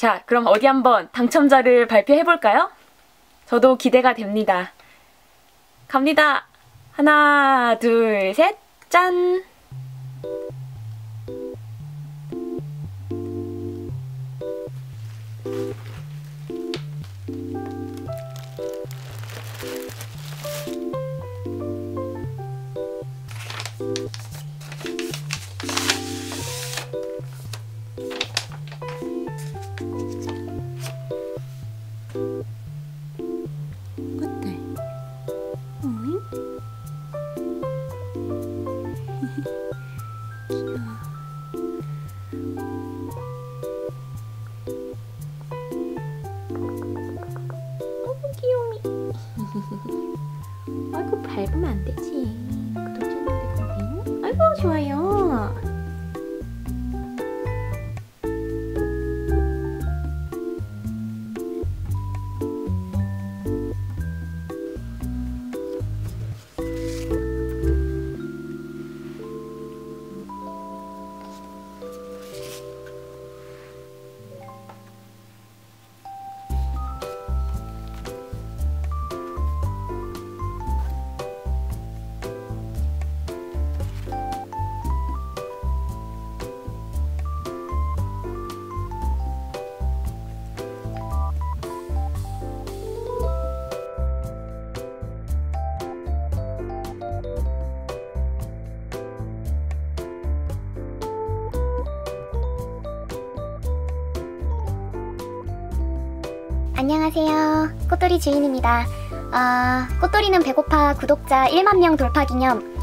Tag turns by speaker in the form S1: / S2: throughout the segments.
S1: 자, 그럼 어디 한번 당첨자를 발표해 볼까요? 저도 기대가 됩니다. 갑니다. 하나, 둘, 셋, 짠!
S2: 귀여워. 어구 귀요미. 아이고 밟으면 안 되지.
S3: 안녕하세요. 꽃돌이 주인입니다. 아, 꽃돌이는 배고파 구독자 1만 명 돌파 기념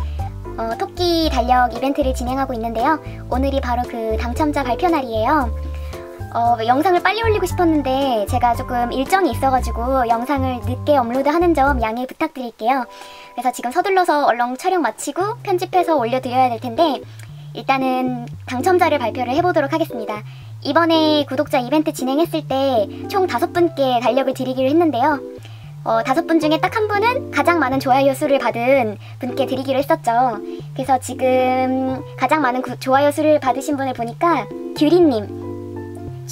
S3: 어, 토끼 달력 이벤트를 진행하고 있는데요. 오늘이 바로 그 당첨자 발표 날이에요. 어, 영상을 빨리 올리고 싶었는데 제가 조금 일정이 있어가지고 영상을 늦게 업로드하는 점 양해 부탁드릴게요. 그래서 지금 서둘러서 얼렁 촬영 마치고 편집해서 올려드려야 될 텐데 일단은 당첨자를 발표를 해보도록 하겠습니다. 이번에 구독자 이벤트 진행했을 때 총 다섯 분께 달력을 드리기로 했는데요. 어, 다섯 분 중에 딱 한 분은 가장 많은 좋아요 수를 받은 분께 드리기로 했었죠. 그래서 지금 가장 많은 구- 좋아요 수를 받으신 분을 보니까 규리님,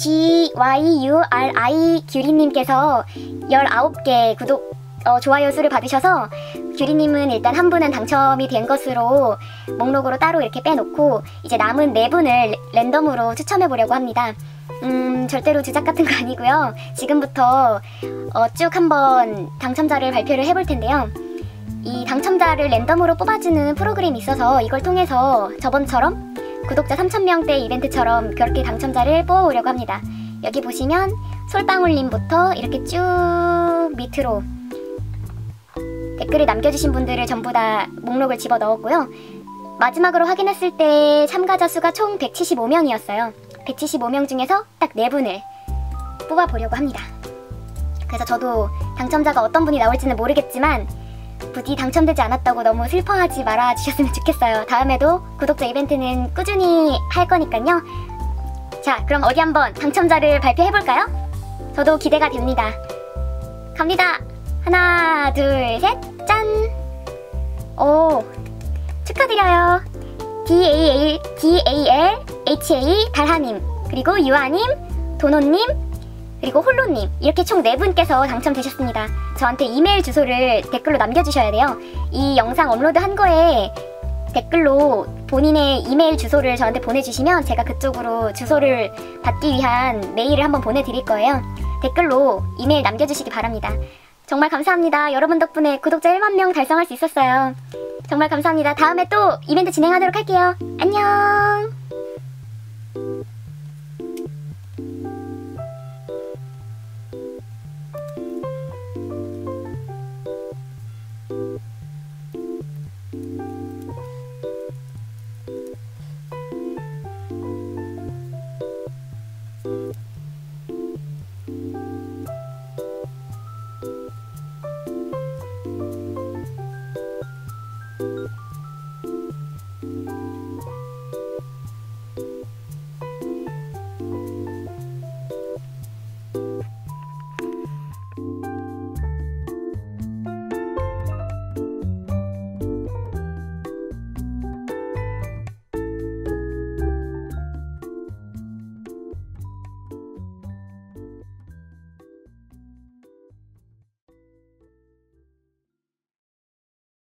S3: G-Y-U-R-I 규리님께서 19개 구독, 어, 좋아요 수를 받으셔서 규리님은 일단 한 분은 당첨이 된 것으로 목록으로 따로 이렇게 빼놓고 이제 남은 네 분을 레- 랜덤으로 추첨해 보려고 합니다. 음, 절대로 주작 같은 거 아니고요. 지금부터 어, 쭉 한번 당첨자를 발표를 해볼 텐데요. 이 당첨자를 랜덤으로 뽑아주는 프로그램이 있어서 이걸 통해서 저번처럼 구독자 3,000명대 이벤트처럼 그렇게 당첨자를 뽑아오려고 합니다. 여기 보시면 솔방울님부터 이렇게 쭉 밑으로 댓글을 남겨주신 분들을 전부 다 목록을 집어 넣었고요. 마지막으로 확인했을 때 참가자 수가 총 175명이었어요. 175명 중에서 딱 4분을 뽑아보려고 합니다. 그래서 저도 당첨자가 어떤 분이 나올지는 모르겠지만 부디 당첨되지 않았다고 너무 슬퍼하지 말아 주셨으면 좋겠어요. 다음에도 구독자 이벤트는 꾸준히 할 거니까요. 자, 그럼 어디 한번 당첨자를 발표해볼까요? 저도 기대가 됩니다. 갑니다. 하나, 둘, 셋, 짠! 오, 축하드려요. DAL, DAL, HA, 달하님, 그리고 유아님, 도노님, 그리고 홀로님, 이렇게 총네 분께서 당첨되셨습니다. 저한테 이메일 주소를 댓글로 남겨주셔야 돼요. 이 영상 업로드 한 거에 댓글로 본인의 이메일 주소를 저한테 보내주시면 제가 그쪽으로 주소를 받기 위한 메일을 한번 보내드릴 거예요. 댓글로 이메일 남겨주시기 바랍니다. 정말 감사합니다. 여러분 덕분에 구독자 1만 명 달성할 수 있었어요. 정말 감사합니다. 다음에 또 이벤트 진행하도록 할게요. 안녕!